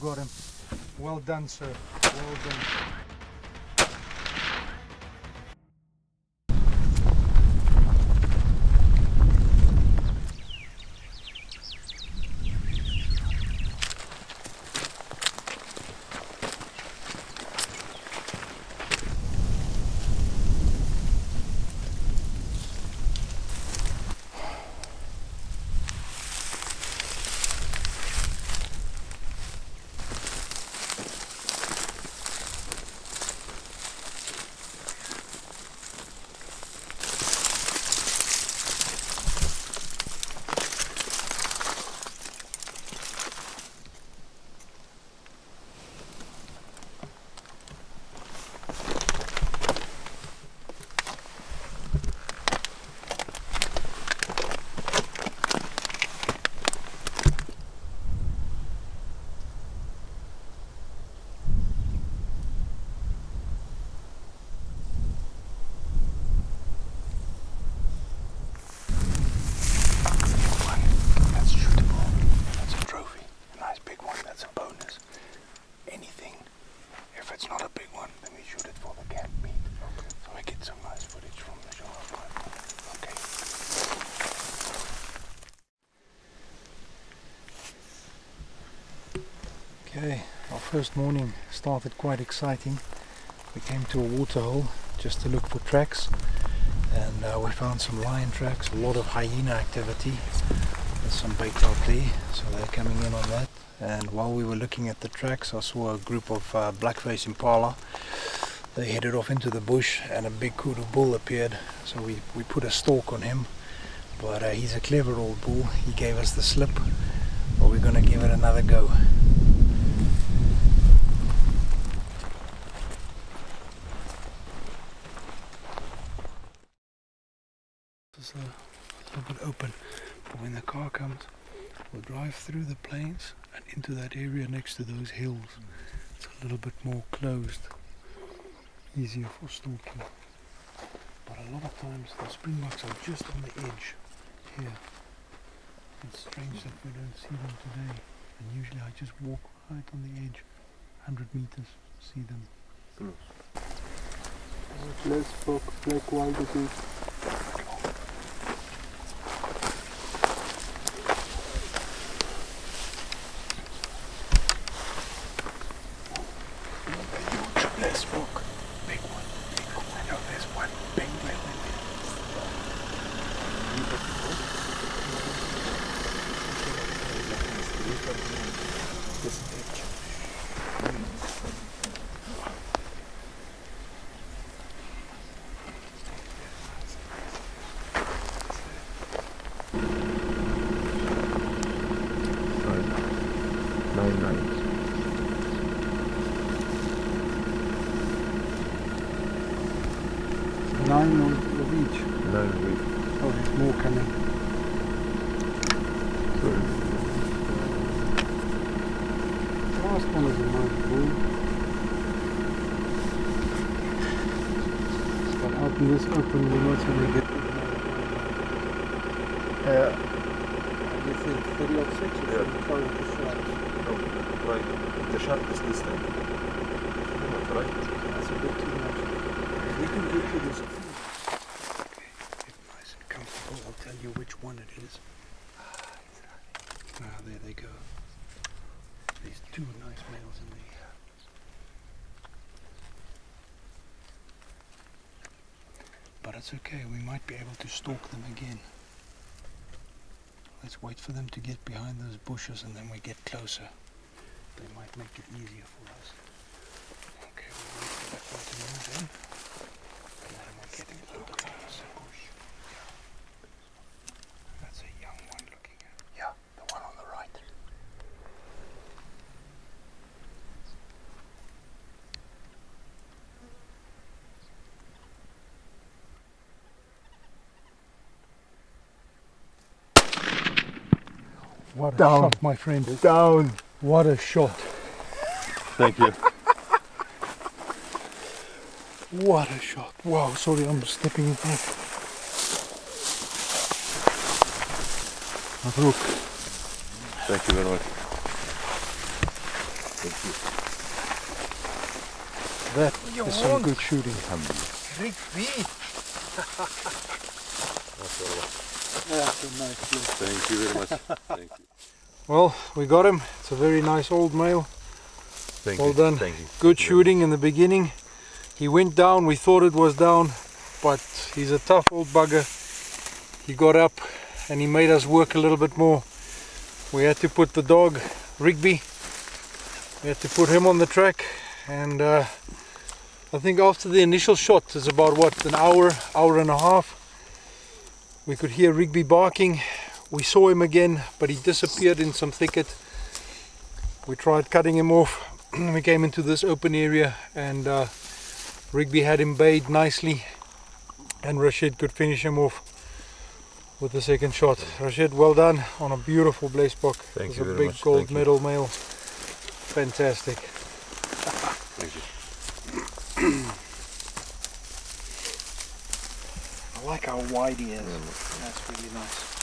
Got him. Well done, sir. Well done. That's shootable. That's a trophy. A nice big one. That's a bonus. Anything. If it's not a big one, then we shoot it for the camp meat. So we get some nice footage from the show. Okay. Okay, our first morning started quite exciting. We came to a waterhole just to look for tracks and uh, we found some lion tracks, a lot of hyena activity. There's some bait out there, so they're coming in on that. And while we were looking at the tracks, I saw a group of uh, blackface impala. They headed off into the bush and a big kudu bull appeared, so we, we put a stalk on him. But uh, he's a clever old bull, he gave us the slip, but we're gonna give it another go. A little bit open, but when the car comes, we'll drive through the plains and into that area next to those hills. It's a little bit more closed, easier for stalking. But a lot of times the springbucks are just on the edge here. It's strange that we don't see them today. And usually I just walk right on the edge, 100 meters, see them. Folk, black wildebeest. Let's walk. Big one. Big one. I know there's one big one in there. Nine nights. Nine of, of each. Nine weeks. Oh, there's more coming. The last one is a nice bull. But out in this open, we're not going to get. Uh, You think 30 or 6 or Yeah. current the shots? no, right. The shot is this thing. That's right. That's a bit too much. We can get to this. Get nice and comfortable. I'll tell you which one it is. Ah, there they go. These two nice males in there. But it's okay, we might be able to stalk them again. Let's wait for them to get behind those bushes and then we get closer. They might make it easier for us. Okay, we'll wait for that one to move in. And then we'll get a little bit closer. That's a young one looking at. Yeah, the one on the right. What a Down. shot, my friend. Down. What a shot. Thank you. What a shot. Wow, sorry, I'm stepping in front. Mabruk. Thank you very much. Thank you. That You is some good shooting. Rick B. That's a nice place. Thank you very much. Thank you. Well, we got him. It's a very nice old male. Thank Well you. done. Thank you. Good Thank you shooting in the beginning. He went down, we thought it was down, but he's a tough old bugger. He got up and he made us work a little bit more. We had to put the dog, Rigby, we had to put him on the track and uh, I think after the initial shot is about what, an hour, hour and a half, we could hear Rigby barking. We saw him again, but he disappeared in some thicket. We tried cutting him off. we came into this open area and uh, Rigby had him bayed nicely and Rashid could finish him off with the second shot. Rashid, well done on a beautiful blesbok. Thank It's you a very big much. gold Thank you. medal male. Fantastic. Thank you. I like how wide he is. That's really nice.